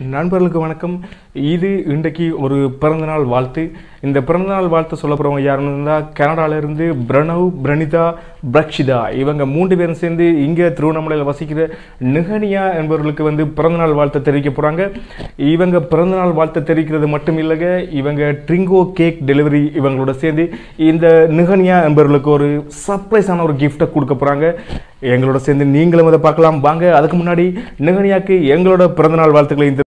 நண்பர்களுக்கு வணக்கம். இது இன்றைக்கு ஒரு பிறந்தநாள் வாழ்த்து. இந்த பிறந்தநாள் வாழ்த்து சொல்ல போகிறவங்க யாருன்னு இருந்தால் கனடாவிலேருந்து பிரணவ் பிரணிதா பிரக்ஷிதா. இவங்க மூன்று பேரும் சேர்ந்து இங்கே திருவண்ணாமலையில் வசிக்கிற நிகனியா என்பவர்களுக்கு வந்து பிறந்தநாள் வாழ்த்து தெரிவிக்க போகிறாங்க இவங்க பிறந்தநாள் வாழ்த்து தெரிவிக்கிறது மட்டும் இல்லைங்க இவங்க ட்ரிங்கோ கேக் டெலிவரி இவங்களோட சேர்ந்து இந்த நிகனியா என்பவர்களுக்கு ஒரு சர்ப்ரைஸான ஒரு கிஃப்ட்டை கொடுக்க போகிறாங்க எங்களோட சேர்ந்து நீங்களும் அதை பார்க்கலாம். வாங்க அதுக்கு முன்னாடி நிகனியாக்கு எங்களோட பிறந்தநாள் வாழ்த்துக்களை இந்த